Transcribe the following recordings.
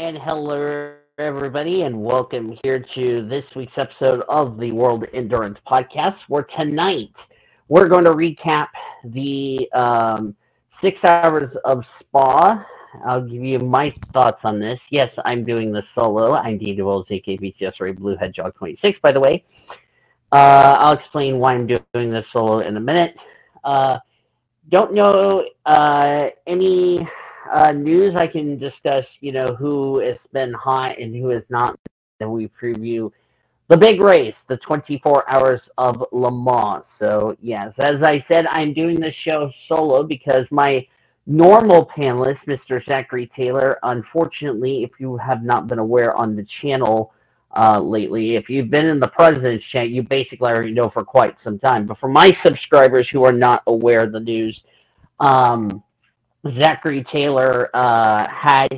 And hello, everybody, and welcome here to this week's episode of the World Endurance Podcast. Where tonight we're going to recap the um, six hours of Spa. I'll give you my thoughts on this. Yes, I'm doing this solo. I'm Dean DeWolves, aka BCS Ray Blue Hedgehog 26, by the way. Uh, I'll explain why I'm doing this solo in a minute. Uh, don't know uh, any uh, news I can discuss, you know, who has been hot and who has not. And we preview the big race, the 24 hours of Le Mans. So, yes, as I said, I'm doing this show solo because my normal panelist, Mr. Zachary Taylor, unfortunately, if you have not been aware on the channel uh, lately, if you've been in the president's chat, you basically already know for quite some time. But for my subscribers who are not aware of the news, um, Zachary Taylor uh, had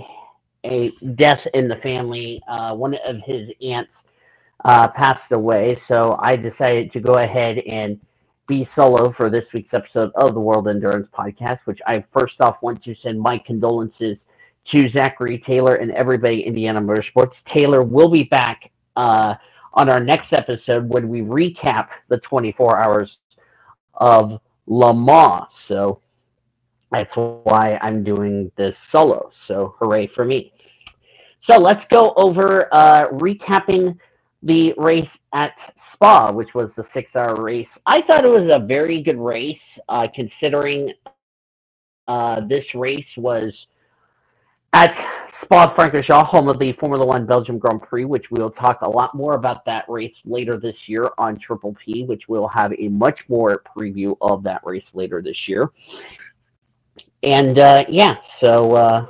a death in the family. Uh, one of his aunts uh, passed away, so I decided to go ahead and be solo for this week's episode of the World Endurance Podcast, which I first off want to send my condolences to Zachary Taylor and everybody Indiana Motorsports. Taylor will be back uh, on our next episode when we recap the 24 hours of Le Mans. So that's why I'm doing this solo. So hooray for me. So let's go over uh, recapping the race at Spa, which was the six hour race. I thought it was a very good race, uh, considering uh, this race was at Spa Francorchamps, home of the Formula One Belgium Grand Prix, which we'll talk a lot more about that race later this year on Triple P, which we'll have a much more preview of that race later this year and uh, yeah, so uh,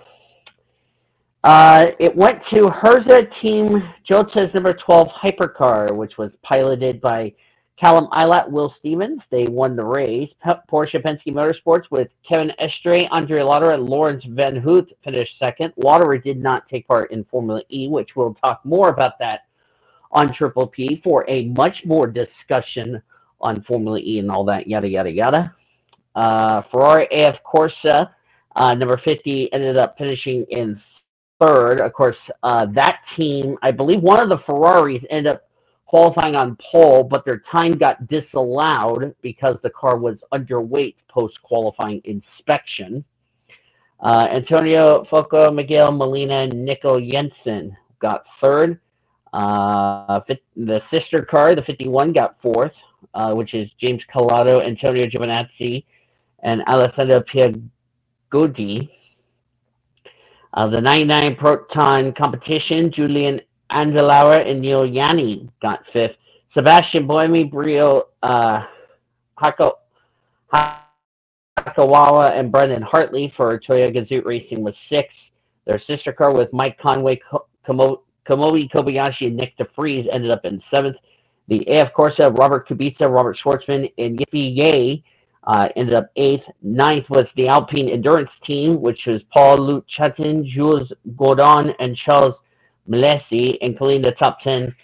uh, it went to Hertz Team Jota's number 12 hypercar, which was piloted by Callum Ilott, Will Stevens. They won the race. Porsche Penske Motorsports with Kevin Estre, Andre Lotterer, and Laurens Vanthoor finished second. Lotterer did not take part in Formula E, which we'll talk more about that on Triple P for a much more discussion on Formula E and all that, yada, yada, yada. Uh, Ferrari AF Corse, uh, number 50, ended up finishing in third. Of course, uh, that team, I believe one of the Ferraris ended up qualifying on pole, but their time got disallowed because the car was underweight post qualifying inspection. Uh, Antonio Fuoco, Miguel Molina, Nico Jensen got third. Uh, the sister car, the 51, got fourth, uh, which is James Calado, Antonio Giovinazzi, and Alessandro Pierguidi. Uh, the 99 proton competition, Julien Andlauer and Neel Jani got fifth. Sebastian Buemi, Brio uh, Hako, Hakawawa, and Brendan Hartley for Toyota Gazoo Racing was sixth. Their sister car with Mike Conway, Komobi Kobayashi, and Nyck de Vries ended up in seventh. The AF Corse, Robert Kubica, Robert Schwartzman, and Yifei Ye uh, ended up eighth. Ninth was the Alpine Endurance Team, which was Paul-Loup Chatin, Jules Gounon, and Charles Milesi. And including the top 10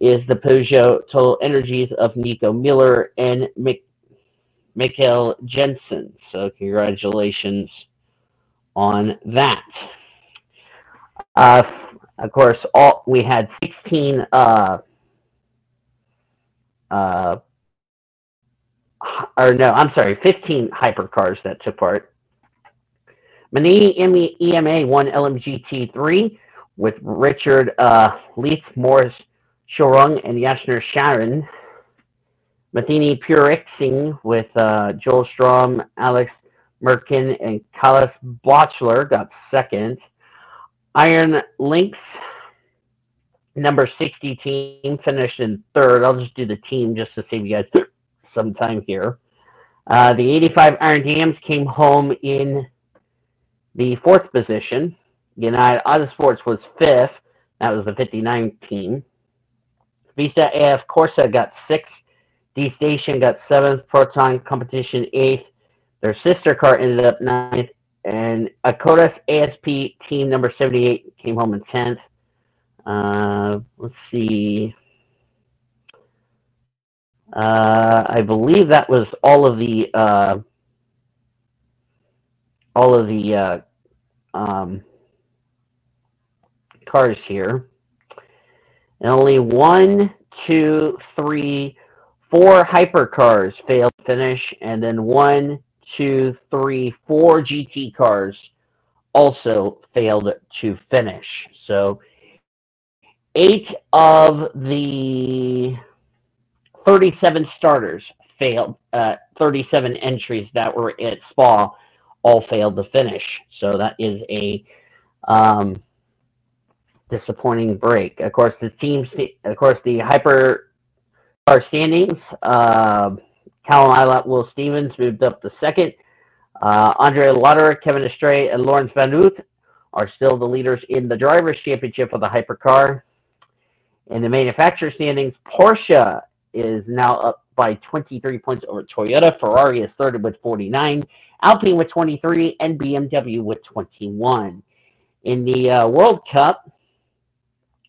is the Peugeot Total Energies of Nico Miller and Mik- Mikkel Jensen. So congratulations on that. Uh, of course, all we had 16 uh, uh, or no, I'm sorry, 15 hypercars that took part. Manthey EMA won LMGT3 with Richard uh, Lietz, Morris Schuring, and Yasser Shahin. Manthey PureRxcing with uh, Joel Sturm, Alex Merkin, and Klaus Bachler got second. Iron Lynx, number 60 team, finished in third. I'll just do the team just to save you guys some time here. Uh, the 85 Iron Dames came home in the fourth position. United Autosports was fifth. That was the 59 team. Visa AF Corse got sixth. D Station got seventh. Proton Competition eighth. Their sister car ended up ninth. And Akkodis ASP team number 78 came home in 10th. Uh, let's see. Uh, I believe that was all of the uh, all of the uh, um, cars here. And only one, two, three, four hypercars failed to finish, and then one, two, three, four GT cars also failed to finish. So eight of the 37 starters failed, uh, 37 entries that were at Spa all failed to finish. So that is a um, disappointing break. Of course, the team, of course, the hyper car standings. Uh, Callum Ilott, Will Stevens moved up to second. Uh, Andre Lotterer, Kevin Estre, and Laurens Vanthoor are still the leaders in the Drivers' Championship of the hypercar. In the manufacturer standings, Porsche is now up by 23 points over Toyota. Ferrari is third with 49, Alpine with 23, and BMW with 21. In the uh, World Cup,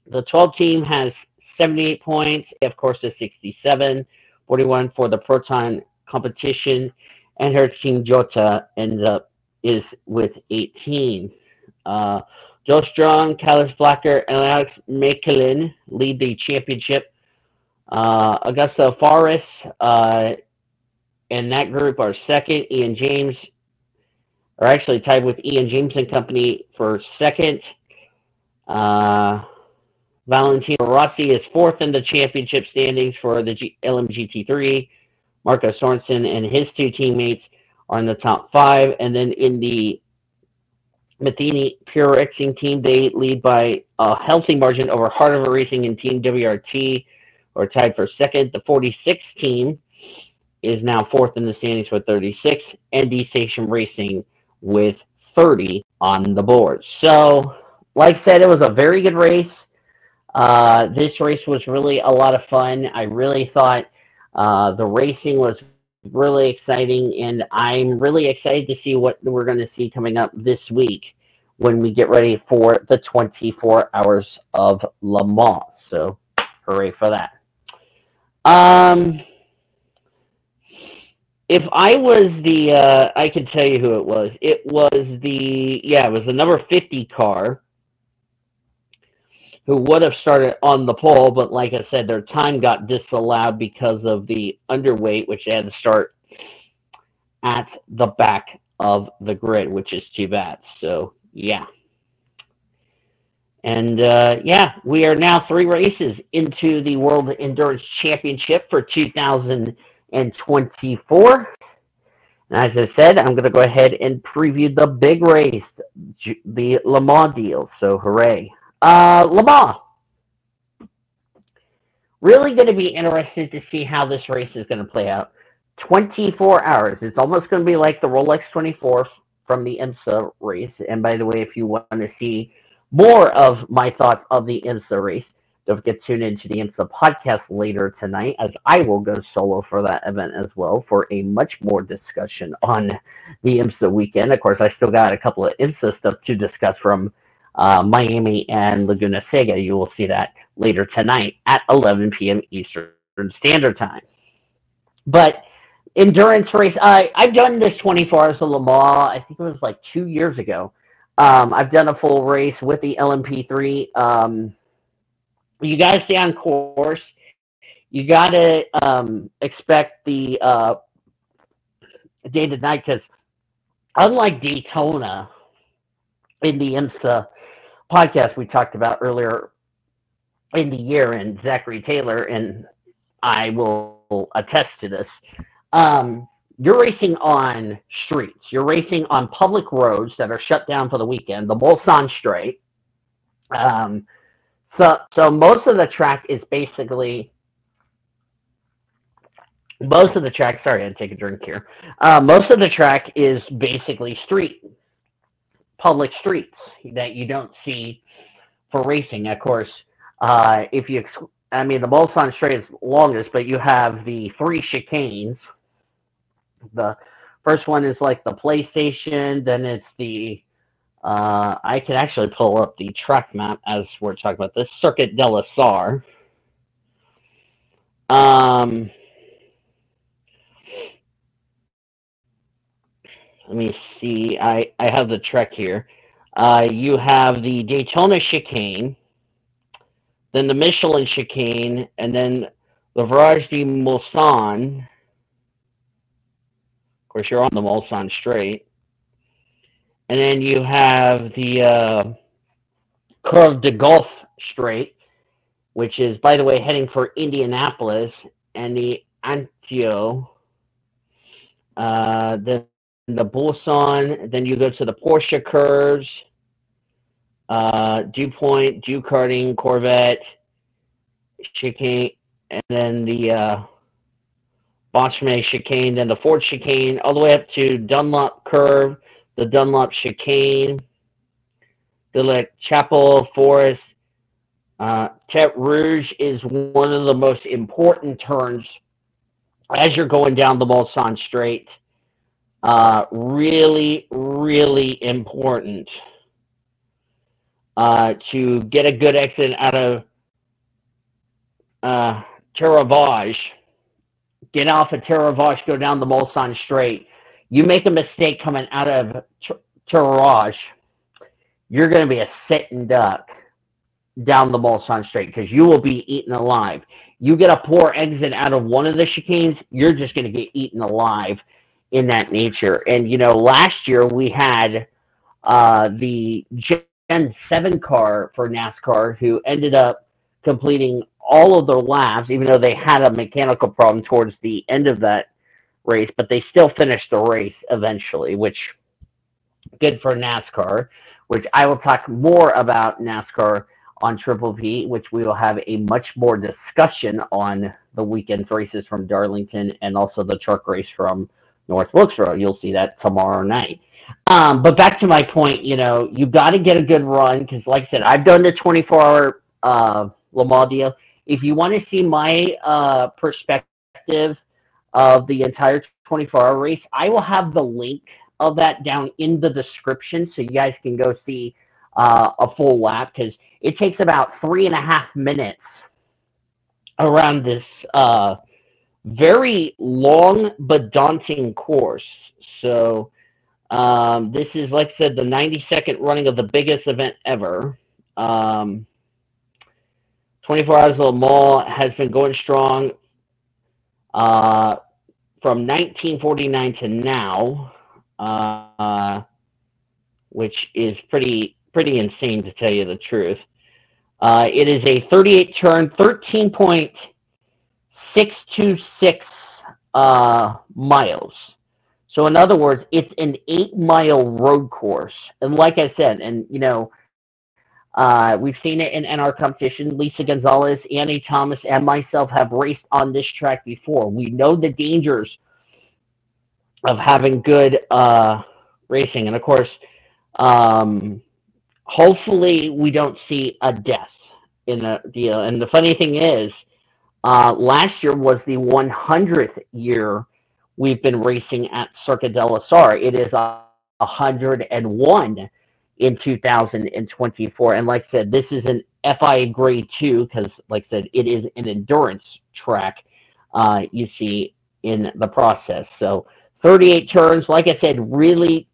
the 12 team has 78 points. Of course, is 67, 41 for the Proton competition, and her team Jota ends up is with 18. Uh, Joe Strong, Klaus Bachler, and Alex Malykhin lead the championship. Uh, Augusto Farfus uh, and that group are second. Ian James are actually tied with Ian James and Company for second. Uh, Valentino Rossi is fourth in the championship standings for the G- LMGT3. Marco Sorensen and his two teammates are in the top five. And then in the Manthey PureRxcing team, they lead by a healthy margin over Heart of Racing and Team WRT, or tied for second. The 46 team is now fourth in the standings with 36, and D Station Racing with 30 on the board. So, like I said, it was a very good race. Uh, this race was really a lot of fun. I really thought uh, the racing was really exciting, and I'm really excited to see what we're going to see coming up this week when we get ready for the 24 hours of Le Mans. So, hooray for that. Um, if I was the, uh, I can tell you who it was. It was the, yeah, it was the number 50 car who would have started on the pole, but like I said, their time got disallowed because of the underweight, which had to start at the back of the grid, which is too bad. So, yeah. And uh, yeah, we are now three races into the World Endurance Championship for 2024. And as I said, I'm going to go ahead and preview the big race, the Le Mans deal. So, hooray. Uh, Le Mans. Really going to be interested to see how this race is going to play out. 24 hours. It's almost going to be like the Rolex 24 from the IMSA race. And by the way, if you want to see more of my thoughts of the IMSA race, don't forget to tune into the IMSA podcast later tonight, as I will go solo for that event as well for a much more discussion on the IMSA weekend. Of course, I still got a couple of IMSA stuff to discuss from uh, Miami and Laguna Seca. You will see that later tonight at 11 p.m. Eastern Standard Time. But endurance race, I, I've done this 24 hours of Le Mans, I think it was like two years ago. Um, I've done a full race with the LMP3. Um, you got to stay on course. You got to um, expect the uh, day to night because, unlike Daytona in the IMSA podcast we talked about earlier in the year, and Zachary Taylor and I will attest to this. Um, you're racing on streets. You're racing on public roads that are shut down for the weekend. The Mulsanne Straight. Um, so, so most of the track is basically most of the track. Sorry, I had to take a drink here. Uh, most of the track is basically street, public streets that you don't see for racing. Of course, uh, if you, I mean, the Mulsanne Straight is longest, but you have the three chicanes the first one is like the PlayStation, then it's the uh, I can actually pull up the track map as we're talking about this Circuit de la Sarthe. Um, let me see. I I have the trek here. Uh, you have the Daytona chicane, then the Michelin chicane, and then the Virage de Mulsanne. Course, you're on the Mulsanne straight. And then you have the uh, Curve de Gulf straight, which is, by the way, heading for Indianapolis, and the Antio. Uh, the the Busan, then you go to the Porsche curves, uh, Dew Point, Dew Karting, Corvette, chicane, and then the uh, chicane, then the Ford chicane, all the way up to Dunlop curve, the Dunlop chicane, the like Chapel Forest. Uh, Tertre Rouge is one of the most important turns as you're going down the Mulsanne Straight. Uh, really, really important uh, to get a good exit out of uh, Terravage. Get off of Terravage, go down the Mulsanne Straight. You make a mistake coming out of Terravage, you're going to be a sitting duck down the Mulsanne Straight because you will be eaten alive. You get a poor exit out of one of the chicanes, you're just going to get eaten alive in that nature. And you know, last year we had uh, the Gen Seven car for NASCAR who ended up completing all of their laps, even though they had a mechanical problem towards the end of that race, but they still finished the race eventually, which good for NASCAR. Which I will talk more about NASCAR on Triple P, which we will have a much more discussion on the weekend's races from Darlington and also the truck race from North Wilkesboro. You'll see that tomorrow night. Um, but back to my point, you know, you got to get a good run because, like I said, I've done the 24 hour uh, deal. If you want to see my uh, perspective of the entire 24 hour race, I will have the link of that down in the description so you guys can go see uh, a full lap because it takes about three and a half minutes around this uh, very long but daunting course. So um, this is, like I said, the 92nd running of the biggest event ever. Um, 24 Hours of Le Mans has been going strong uh, from 1949 to now, uh, which is pretty pretty insane to tell you the truth. Uh, it is a 38 turn, 13.626 uh, miles. So, in other words, it's an eight mile road course. And like I said, and you know, uh, we've seen it in NR competition. Lisa Gonzalez, Annie Thomas, and myself have raced on this track before. We know the dangers of having good uh, racing. And of course, um, hopefully we don't see a death in the deal. And the funny thing is, uh, last year was the 100th year we've been racing at Circuit de la Sarthe. It is a 101 in 2024. And like I said, this is an FIA grade two because, like I said, it is an endurance track uh, you see in the process. So 38 turns, like I said, really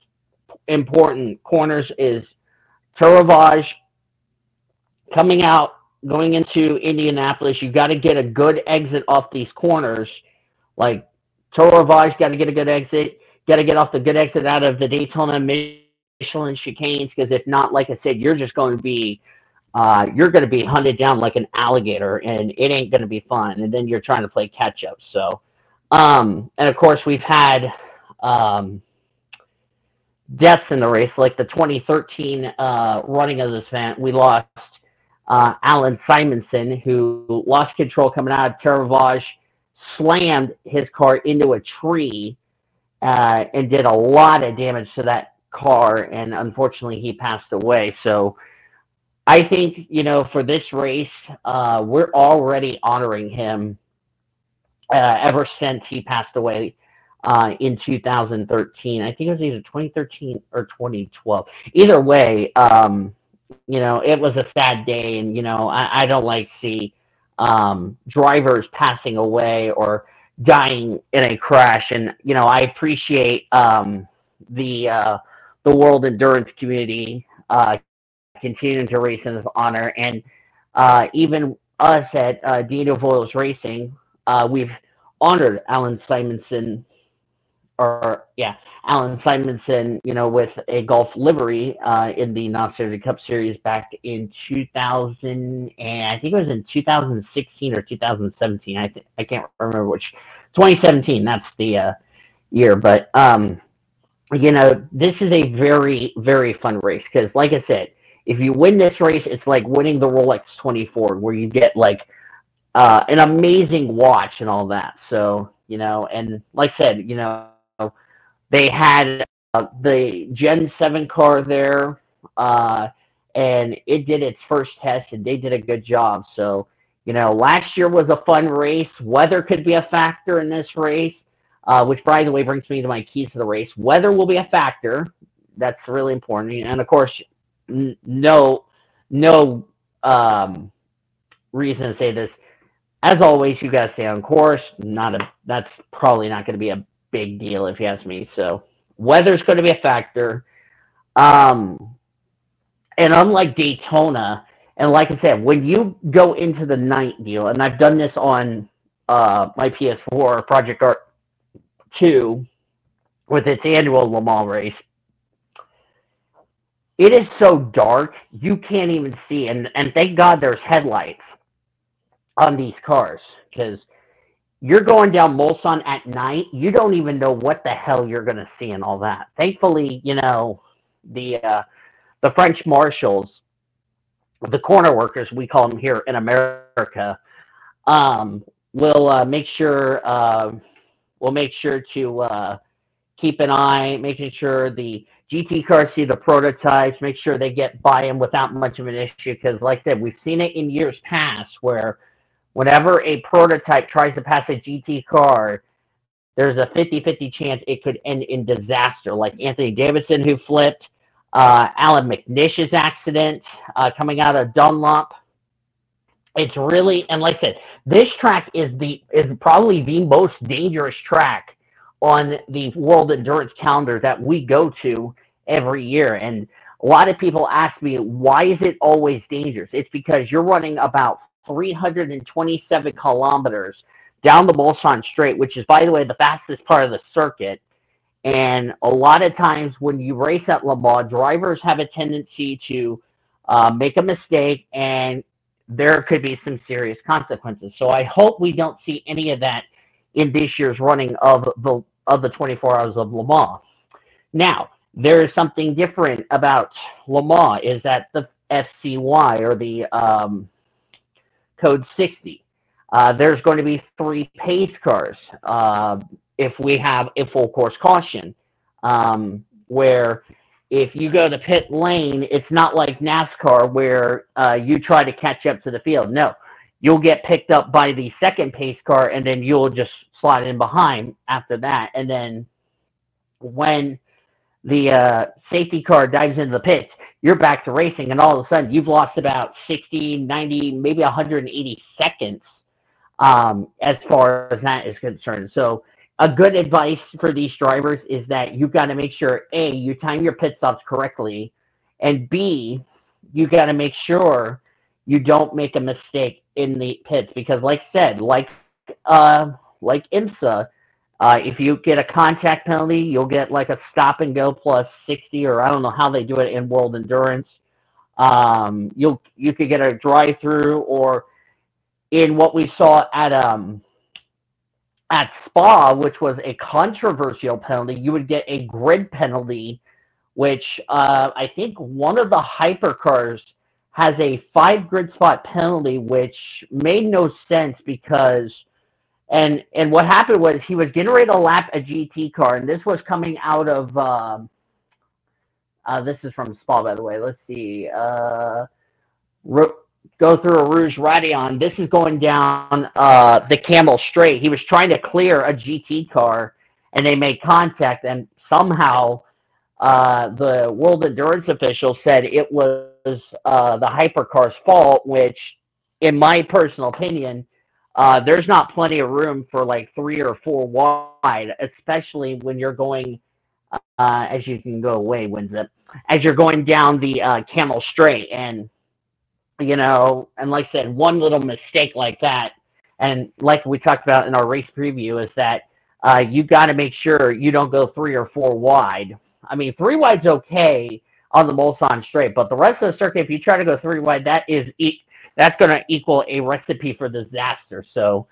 important corners is Terravage coming out, going into Indianapolis, you got to get a good exit off these corners. Like Terravage got to get a good exit. Got to get off the good exit out of the Daytona Michelin chicanes because if not, like I said, you're just going to be uh, you're going to be hunted down like an alligator, and it ain't going to be fun. And then you're trying to play catch up. So, um, and of course, we've had um, deaths in the race, like the 2013 uh, running of this event. We lost uh, Allan Simonsen, who lost control coming out of Terravage, slammed his car into a tree, uh, and did a lot of damage to that car. And unfortunately, he passed away. So I think, you know, for this race, uh, we're already honoring him uh, ever since he passed away uh, in 2013. I think it was either 2013 or 2012. Either way, um, you know, it was a sad day, and you know, I, I don't like see um, drivers passing away or dying in a crash. And you know, I appreciate um, the uh, the world endurance community uh, continuing to race in his honor. And uh, even us at uh, Dino Voiles Racing, uh, we've honored Allan Simonsen, or yeah, Allan Simonsen, you know, with a golf livery uh, in the Non-Series Cup Series back in 2000, and I think it was in 2016 or 2017. I th- I can't remember which. 2017. That's the uh, year, but um, you know, this is a very very fun race because, like I said, if you win this race, it's like winning the Rolex 24, where you get like uh, an amazing watch and all that. So you know, and like I said, you know they had uh, the Gen 7 car there, uh, and it did its first test, and they did a good job. So, you know, last year was a fun race. Weather could be a factor in this race, uh, which, by the way, brings me to my keys to the race. Weather will be a factor. That's really important. And, of course, n- no, no um, reason to say this. As always, you to stay on course. Not a. That's probably not going to be a big deal if you ask me. So weather's going to be a factor. Um, and unlike Daytona, and like I said, when you go into the night deal, and I've done this on uh, my PS4 Project CARS 2 with its annual Le Mans race, it is so dark you can't even see. And and thank God there's headlights on these cars because you're going down Mulsanne at night, you don't even know what the hell you're going to see and all that. Thankfully, you know, the uh, the French marshals, the corner workers, we call them here in America, um, will uh, make sure uh, will make sure to uh, keep an eye, making sure the GT cars see the prototypes, make sure they get by them without much of an issue. Because, like I said, we've seen it in years past where whenever a prototype tries to pass a GT car, there's a 50-50 chance it could end in disaster, like Anthony Davidson who flipped, uh, Allan McNish's accident uh, coming out of Dunlop. It's really and like I said, this track is the is probably the most dangerous track on the World Endurance calendar that we go to every year. And a lot of people ask me, why is it always dangerous? It's because you're running about 327 kilometers down the Mulsanne Straight, which is, by the way, the fastest part of the circuit. And a lot of times when you race at Le Mans, drivers have a tendency to uh, make a mistake and there could be some serious consequences. So I hope we don't see any of that in this year's running of the of the 24 hours of Le Mans. Now, there is something different about Le Mans is that the FCY or the um, code 60. Uh, there's going to be three pace cars uh, if we have a full course caution, um, where if you go to pit lane, it's not like NASCAR where uh, you try to catch up to the field. No, you'll get picked up by the second pace car, and then you'll just slide in behind after that. And then when the uh, safety car dives into the pits, you're back to racing, and all of a sudden you've lost about 60, 90, maybe 180 seconds um, as far as that is concerned. So, a good advice for these drivers is that you got to make sure A, you time your pit stops correctly, and B, you got to make sure you don't make a mistake in the pits because, like said, like uh, like IMSA, uh, if you get a contact penalty, you'll get like a stop and go plus 60, or I don't know how they do it in World Endurance. Um, you'll you could get a drive through, or in what we saw at um at Spa, which was a controversial penalty, you would get a grid penalty, which uh, I think one of the hypercars has a five grid spot penalty, which made no sense because and and what happened was he was getting ready to lap a GT car, and this was coming out of. Um, uh, this is from Spa, by the way. Let's see. Uh, go through a Rouge Raidillon. This is going down uh, the Kemmel Straight. He was trying to clear a GT car, and they made contact, and somehow uh, the World Endurance official said it was uh, the hypercar's fault, which, in my personal opinion, uh, there's not plenty of room for like three or four wide, especially when you're going uh, as you can go away, wins it. as you're going down the uh, Kemmel Straight, and you know, and like I said, one little mistake like that, and like we talked about in our race preview, is that uh, you got to make sure you don't go three or four wide. I mean, three wide's okay on the Mulsanne Straight, but the rest of the circuit, if you try to go three wide, that is e- that's going to equal a recipe for disaster. So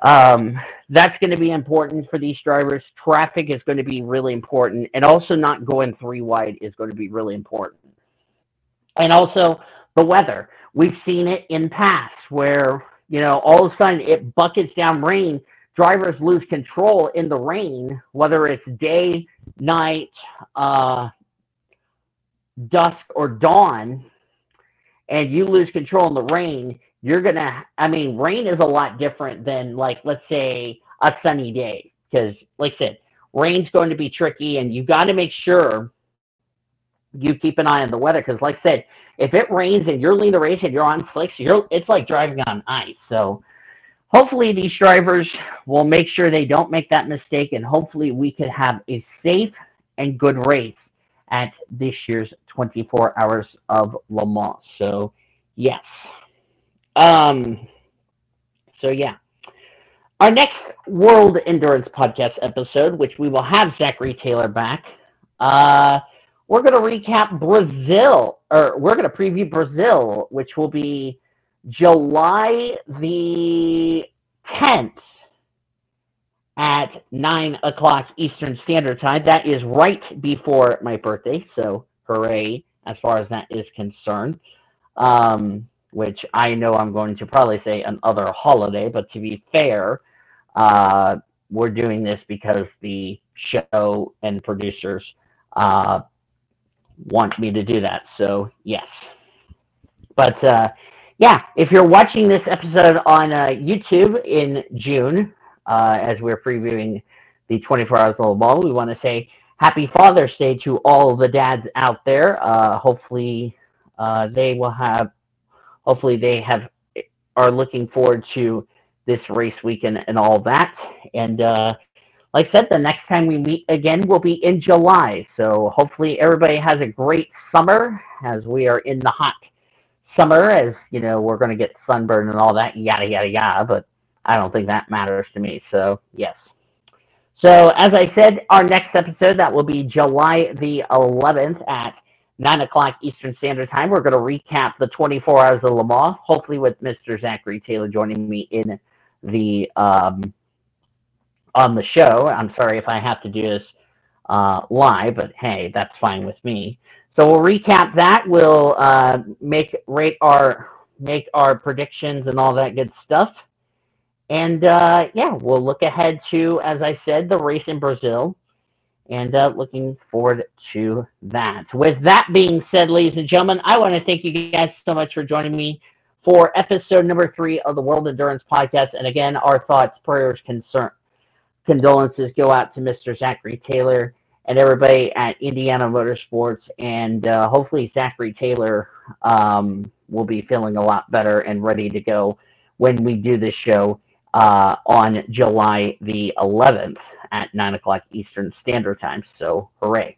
um, that's going to be important for these drivers. Traffic is going to be really important, and also not going three wide is going to be really important. And also the weather. We've seen it in past where you know all of a sudden it buckets down rain. Drivers lose control in the rain, whether it's day, night, uh, dusk, or dawn, and you lose control in the rain you're gonna i mean rain is a lot different than like let's say a sunny day because like i said rain's going to be tricky and you've got to make sure you keep an eye on the weather because like i said if it rains and you're leading the race and you're on slicks you're it's like driving on ice. So hopefully these drivers will make sure they don't make that mistake and hopefully we could have a safe and good race at this year's 24 hours of le mans. So yes. Um, so yeah. Our next World Endurance Podcast episode, which we will have Zachary Taylor back, uh, we're going to recap Brazil, or we're going to preview Brazil, which will be July the 10th at 9 o'clock Eastern Standard Time. That is right before my birthday, so hooray as far as that is concerned. Um, which I know I'm going to probably say another holiday, but to be fair, uh, we're doing this because the show and producers uh, want me to do that. So, yes. But uh, yeah, if you're watching this episode on uh, YouTube in June, uh, as we're previewing the 24 Hours of Ball, we want to say Happy Father's Day to all the dads out there. Uh, hopefully, uh, they will have hopefully they have are looking forward to this race weekend and all that. And uh, like I said, the next time we meet again will be in July. So hopefully everybody has a great summer as we are in the hot summer. As you know, we're going to get sunburn and all that, yada yada yada. But I don't think that matters to me. So yes. So as I said, our next episode that will be July the 11th at 9 o'clock Eastern Standard Time. We're going to recap the 24 hours of Le Mans, hopefully with Mr. Zachary Taylor joining me in the um, on the show. I'm sorry if I have to do this uh, live, but hey, that's fine with me. So we'll recap that. We'll uh, make rate our make our predictions and all that good stuff. And uh, yeah, we'll look ahead to, as I said, the race in Brazil and uh, looking forward to that. With that being said, ladies and gentlemen, I want to thank you guys so much for joining me for episode number three of the World Endurance Podcast. And again, our thoughts, prayers, concern, condolences go out to Mr. Zachary Taylor and everybody at Indiana Motorsports. And uh, hopefully, Zachary Taylor um, will be feeling a lot better and ready to go when we do this show uh, on July the 11th at 9 o'clock Eastern Standard Time. So, hooray.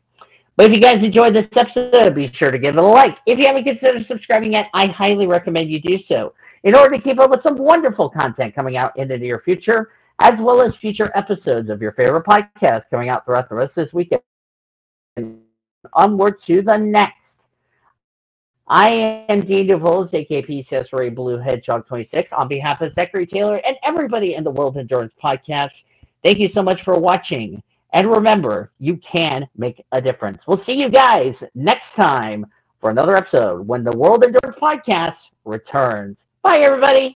But if you guys enjoyed this episode, be sure to give it a like. If you haven't considered subscribing yet, I highly recommend you do so in order to keep up with some wonderful content coming out in the near future, as well as future episodes of your favorite podcast coming out throughout the rest of this weekend. Onward to the next. I am Dean DeVos, aka PCS Blue Hedgehog 26, on behalf of Zachary Taylor and everybody in the World Endurance Podcast. Thank you so much for watching. And remember, you can make a difference. We'll see you guys next time for another episode when the World Endurance Podcast returns. Bye, everybody.